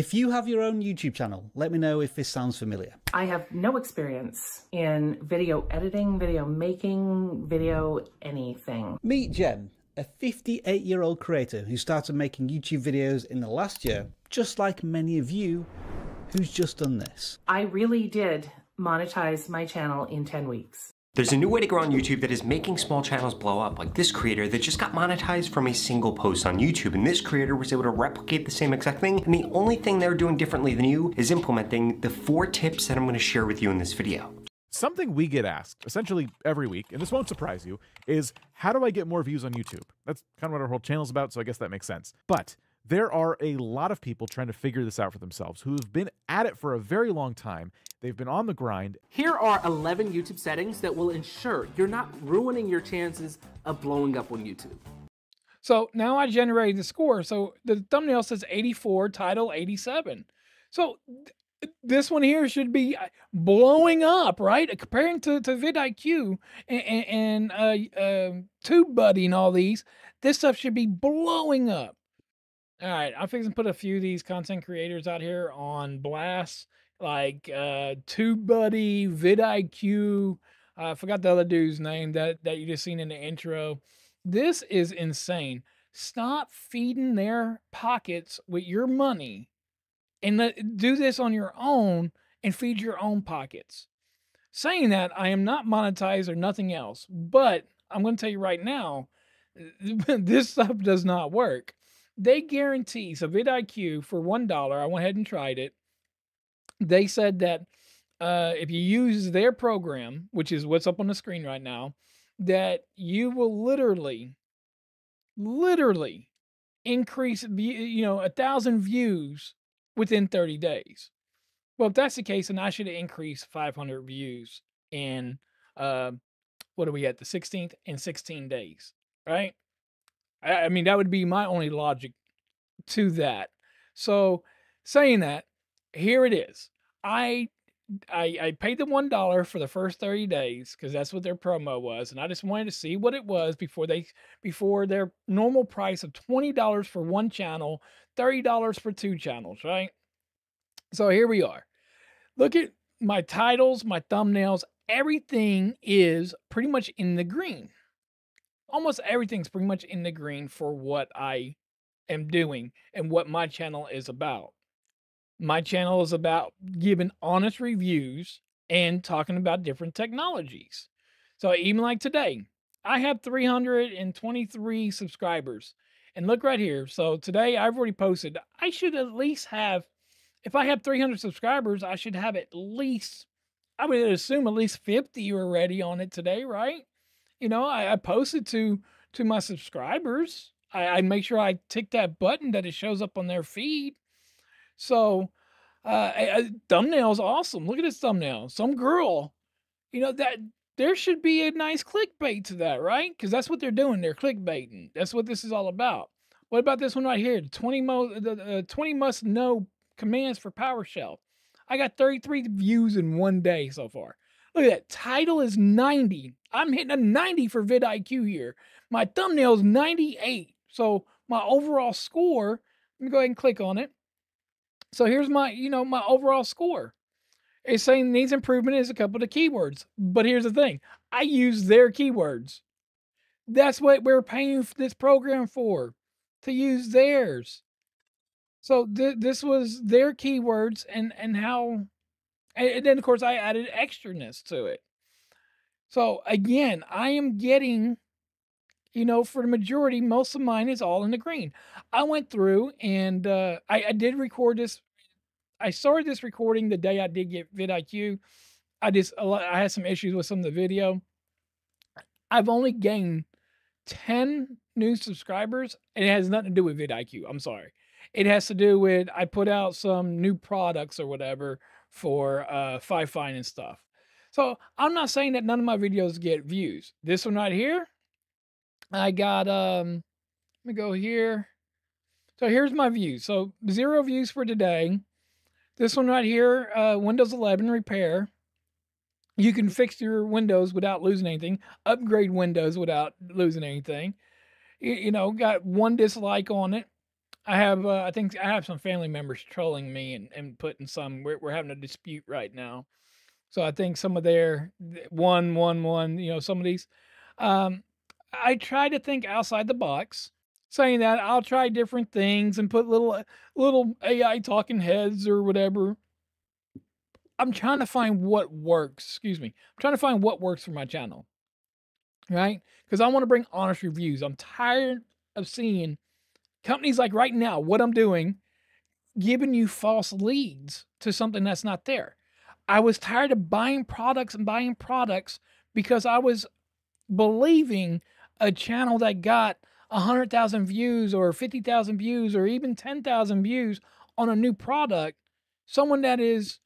If you have your own YouTube channel, let me know if this sounds familiar. I have no experience in video editing, video making, video anything. Meet Jem, a 58 year old creator who started making YouTube videos in the last year, just like many of you who's just done this. I really did monetize my channel in 10 weeks. There's a new way to grow on YouTube that is making small channels blow up, like this creator that just got monetized from a single post on YouTube, and this creator was able to replicate the same exact thing, and the only thing they're doing differently than you is implementing the four tips that I'm gonna share with you in this video. Something we get asked essentially every week, and this won't surprise you, is how do I get more views on YouTube? That's kind of what our whole channel is about, so I guess that makes sense. But there are a lot of people trying to figure this out for themselves who have been at it for a very long time. They've been on the grind. Here are 11 YouTube settings that will ensure you're not ruining your chances of blowing up on YouTube. So now I generated the score. So the thumbnail says 84, title 87. So th- this one here should be uh, blowing up, right? Comparing to, to vidIQ and, and, and uh, uh, TubeBuddy and all these, this stuff should be blowing up. All right, I'm fixing to put a few of these content creators out here on blast, like uh, TubeBuddy, vidIQ. I forgot the other dude's name that that you just seen in the intro. This is insane. Stop feeding their pockets with your money, and let, do this on your own and feed your own pockets. Saying that, I am not monetized or nothing else, but I'm going to tell you right now, this stuff does not work they guarantee so vidIQ for one dollar. I went ahead and tried it. They said that uh, if you use their program, which is what's up on the screen right now, that you will literally, literally increase you know a thousand views within 30 days. Well, if that's the case, then I should increase 500 views in uh, what are we at the 16th in 16 days, right? I, I mean, that would be my only logic to that. So, saying that, here it is. I I, I paid them one dollar for the first 30 days because that's what their promo was, and I just wanted to see what it was before they before their normal price of twenty dollars for one channel, thirty dollars for two channels, right? So here we are. Look at my titles, my thumbnails, everything is pretty much in the green almost everything's pretty much in the green for what I am doing and what my channel is about. My channel is about giving honest reviews and talking about different technologies. So even like today, I have 323 subscribers. And look right here. So today I've already posted. I should at least have, if I have 300 subscribers, I should have at least, I would assume at least 50 already on it today, right? You know, I, I posted to to my subscribers. I, I make sure I tick that button that it shows up on their feed. So, uh, I, thumbnail's awesome. Look at this thumbnail. Some girl, you know that there should be a nice clickbait to that, right? Because that's what they're doing. They're clickbaiting. That's what this is all about. What about this one right here? The 20 mo the uh, 20 must know commands for PowerShell. I got 33 views in one day so far. Look at that. Title is 90. I'm hitting a 90 for vidIQ here. My thumbnail is 98. So my overall score, let me go ahead and click on it. So here's my, you know, my overall score. It's saying needs improvement is a couple of keywords. But here's the thing. I use their keywords. That's what we're paying this program for, to use theirs. So th- this was their keywords and and how and then, of course, I added extraness to it. So again, I am getting, you know, for the majority, most of mine is all in the green. I went through and uh, I, I did record this. I started this recording the day I did get vidIQ. I just I had some issues with some of the video. I've only gained 10 new subscribers, and it has nothing to do with vidIQ. I'm sorry. It has to do with I put out some new products or whatever for uh, Fifine and stuff. So I'm not saying that none of my videos get views. This one right here, I got, um, let me go here. So here's my views. So zero views for today. This one right here, uh, Windows 11 repair. You can fix your Windows without losing anything. Upgrade Windows without losing anything. You, you know, got one dislike on it. I have, uh, I think I have some family members trolling me and, and putting some. We're, we're having a dispute right now, so I think some of their one, one, one. You know, some of these. Um, I try to think outside the box. Saying that, I'll try different things and put little, uh, little AI talking heads or whatever. I'm trying to find what works. Excuse me. I'm trying to find what works for my channel, right? Because I want to bring honest reviews. I'm tired of seeing companies like right now, what I'm doing, giving you false leads to something that's not there. I was tired of buying products and buying products because I was believing a channel that got 100,000 views or 50,000 views or even 10,000 views on a new product, someone that is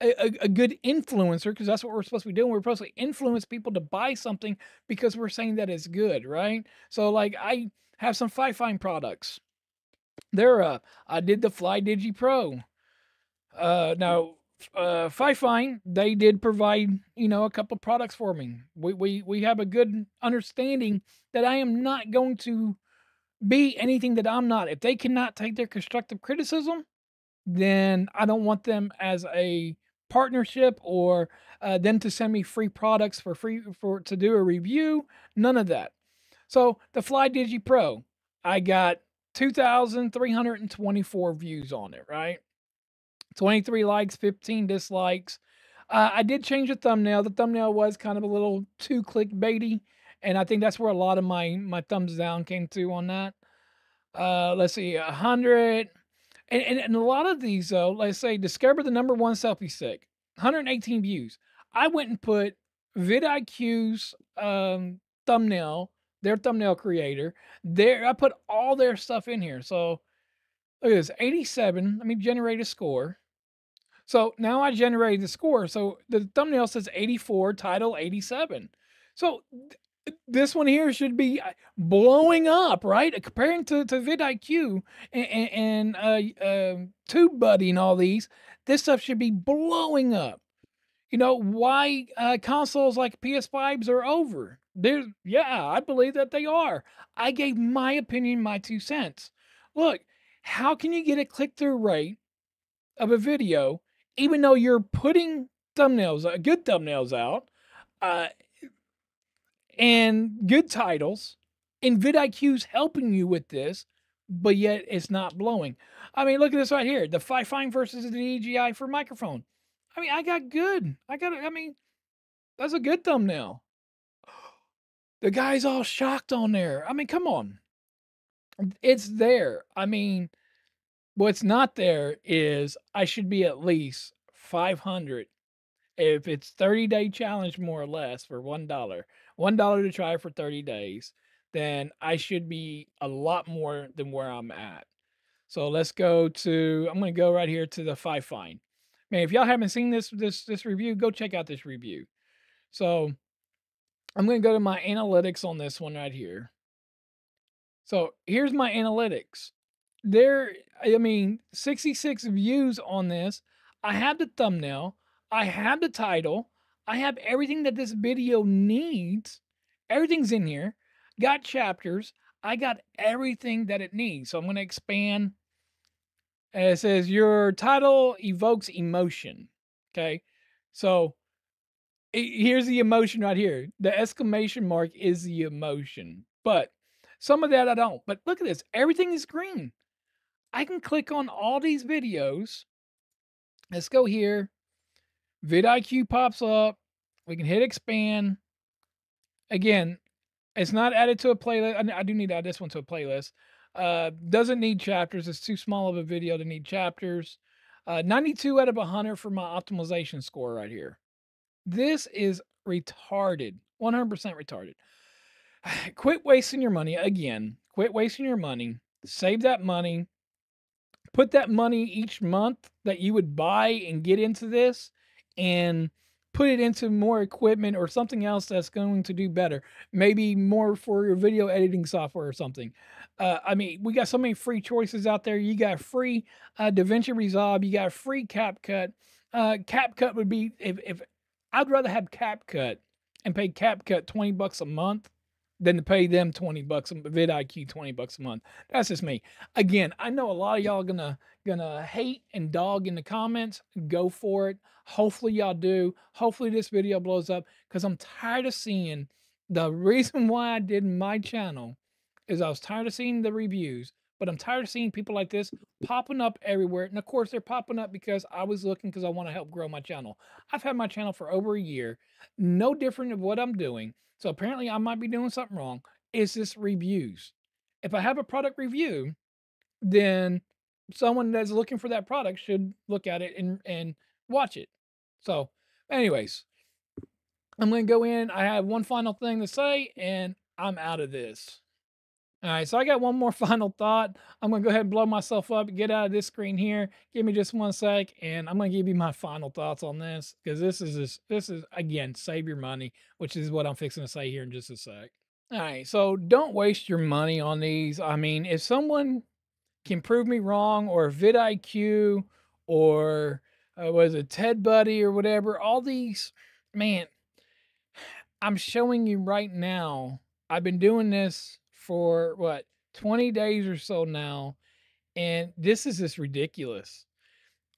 a, a, a good influencer, because that's what we're supposed to be doing. We're supposed to influence people to buy something because we're saying that it's good, right? So, like, I have some Fifine products. They're uh, I did the Fly Digi Pro. Uh, now, uh, Fifine, they did provide, you know, a couple products for me. We we we have a good understanding that I am not going to be anything that I'm not. If they cannot take their constructive criticism, then I don't want them as a partnership or uh, them to send me free products for free for to do a review. None of that. So the Fly Digi Pro, I got 2,324 views on it, right? 23 likes, 15 dislikes. Uh, I did change the thumbnail. The thumbnail was kind of a little too clickbaity, and I think that's where a lot of my my thumbs down came to on that. Uh, let's see, 100, and, and, and a lot of these though, let's say discover the number one selfie stick, 118 views. I went and put vidIQ's um, thumbnail their thumbnail creator. There, I put all their stuff in here. So look at this 87. Let me generate a score. So now I generated the score. So the thumbnail says 84, title 87. So th- this one here should be uh, blowing up, right? Comparing to, to vidIQ and, and, and uh, uh, TubeBuddy and all these, this stuff should be blowing up. You know, why uh, consoles like PS5s are over. There's, yeah, I believe that they are. I gave my opinion, my two cents. Look, how can you get a click through rate of a video, even though you're putting thumbnails, uh, good thumbnails out, uh, and good titles, and vidIQ's helping you with this, but yet it's not blowing. I mean, look at this right here: the Fifine versus the DJI for microphone. I mean, I got good. I got. I mean, that's a good thumbnail. The guy's all shocked on there. I mean, come on. It's there. I mean, what's not there is I should be at least 500 if it's 30 day challenge more or less for $1. $1 to try for 30 days, then I should be a lot more than where I'm at. So let's go to I'm going to go right here to the Fifine. Man, if y'all haven't seen this this this review, go check out this review. So I'm going to go to my analytics on this one right here. So here's my analytics. There, I mean, 66 views on this. I have the thumbnail. I have the title. I have everything that this video needs. Everything's in here. Got chapters. I got everything that it needs. So I'm going to expand. it says your title evokes emotion. Okay. So here's the emotion right here. The exclamation mark is the emotion. But some of that I don't. But look at this. Everything is green. I can click on all these videos. Let's go here. vidIQ pops up. We can hit expand. Again, it's not added to a playlist. I do need to add this one to a playlist. Uh, doesn't need chapters. It's too small of a video to need chapters. Uh, 92 out of 100 for my optimization score right here. This is retarded. 100% retarded. Quit wasting your money again. Quit wasting your money. Save that money. Put that money each month that you would buy and get into this and put it into more equipment or something else that's going to do better. Maybe more for your video editing software or something. Uh, I mean, we got so many free choices out there. You got free uh, DaVinci Resolve. You got free CapCut. Uh, CapCut would be if, if I'd rather have CapCut and pay CapCut 20 bucks a month than to pay them 20 bucks vidIQ 20 bucks a month. That's just me. Again, I know a lot of y'all gonna gonna hate and dog in the comments. Go for it. Hopefully y'all do. Hopefully this video blows up because I'm tired of seeing the reason why I did my channel is I was tired of seeing the reviews, but I'm tired of seeing people like this popping up everywhere. And of course, they're popping up because I was looking because I want to help grow my channel. I've had my channel for over a year, no different of what I'm doing. So apparently, I might be doing something wrong. It's just reviews. If I have a product review, then someone that's looking for that product should look at it and, and watch it. So, anyways, I'm going to go in. I have one final thing to say, and I'm out of this. All right, so I got one more final thought. I'm gonna go ahead and blow myself up, get out of this screen here. Give me just one sec, and I'm gonna give you my final thoughts on this because this is this, this is again save your money, which is what I'm fixing to say here in just a sec. All right, so don't waste your money on these. I mean, if someone can prove me wrong, or vidIQ, or uh, was it Ted Buddy or whatever, all these, man, I'm showing you right now. I've been doing this for what 20 days or so now and this is just ridiculous.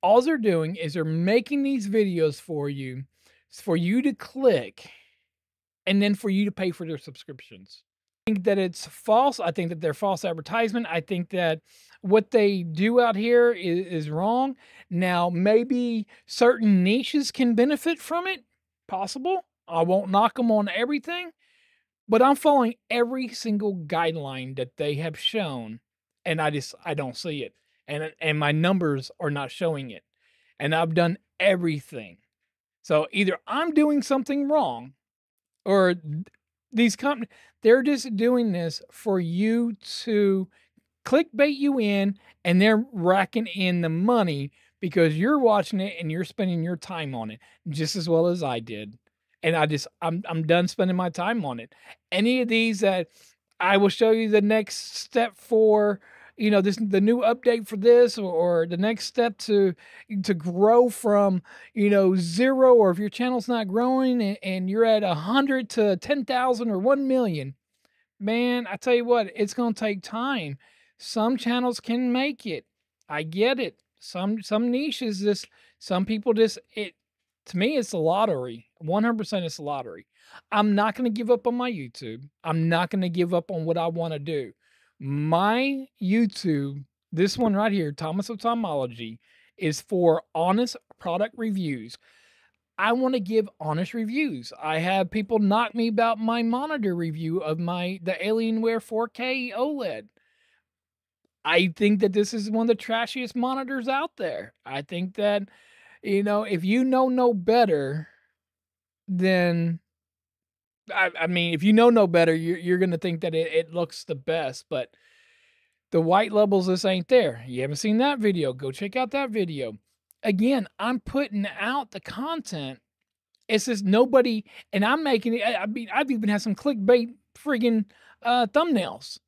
All they're doing is they're making these videos for you for you to click and then for you to pay for their subscriptions. I think that it's false i think that they're false advertisement i think that what they do out here is, is wrong. Now maybe certain niches can benefit from it possible i won't knock them on everything but I'm following every single guideline that they have shown, and I just I don't see it, and and my numbers are not showing it, and I've done everything. So either I'm doing something wrong, or these companies they're just doing this for you to clickbait you in, and they're racking in the money because you're watching it and you're spending your time on it just as well as I did and I just I'm I'm done spending my time on it. Any of these that I will show you the next step for you know this the new update for this or, or, the next step to to grow from you know zero or if your channel's not growing and, and you're at a hundred to ten thousand or one million man i tell you what it's going to take time some channels can make it i get it some some niches just some people just it to me, it's a lottery. 100% it's a lottery. I'm not going to give up on my YouTube. I'm not going to give up on what I want to do. My YouTube, this one right here, Thomas of Tomology, is for honest product reviews. I want to give honest reviews. I have people knock me about my monitor review of my the Alienware 4K OLED. I think that this is one of the trashiest monitors out there. I think that you know, if you know no better, then I, I mean, if you know no better, you're, you're going to think that it, it looks the best. But the white levels this ain't there. You haven't seen that video. Go check out that video. Again, I'm putting out the content. It's just nobody, and I'm making it. I mean, I've even had some clickbait friggin' uh, thumbnails,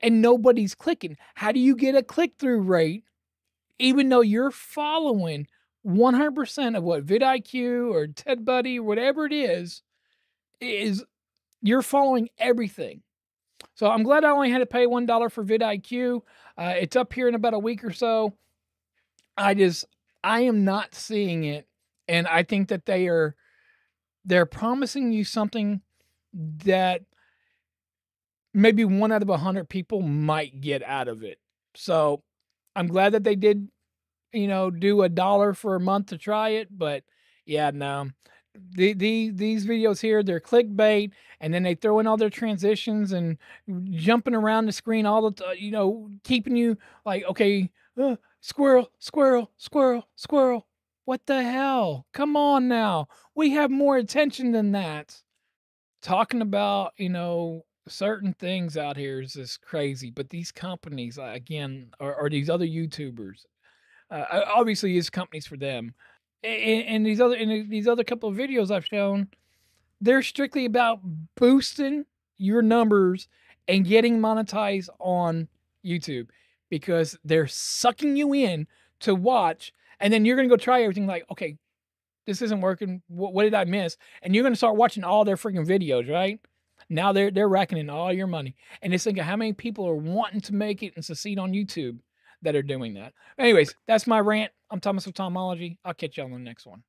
and nobody's clicking. How do you get a click through rate, even though you're following 100% of what vidIQ or TED TEDBuddy, whatever it is, is you're following everything. So I'm glad I only had to pay $1 for vidIQ. Uh, it's up here in about a week or so. I just, I am not seeing it. And I think that they are, they're promising you something that maybe one out of a hundred people might get out of it. So I'm glad that they did you know, do a dollar for a month to try it. But yeah, no. The, the, these videos here, they're clickbait, and then they throw in all their transitions and jumping around the screen all the, time, you know, keeping you like, okay, uh, squirrel, squirrel, squirrel, squirrel. What the hell? Come on now. We have more attention than that. Talking about, you know, certain things out here is just crazy. But these companies, again, or, or these other YouTubers, uh, obviously, it's companies for them. And, and these other and these other couple of videos I've shown, they're strictly about boosting your numbers and getting monetized on YouTube because they're sucking you in to watch, and then you're gonna go try everything. Like, okay, this isn't working. What, what did I miss? And you're gonna start watching all their freaking videos, right? Now they're they're racking in all your money. And just think of how many people are wanting to make it and succeed on YouTube that are doing that. Anyways, that's my rant. I'm Thomas of Tomology. I'll catch you on the next one.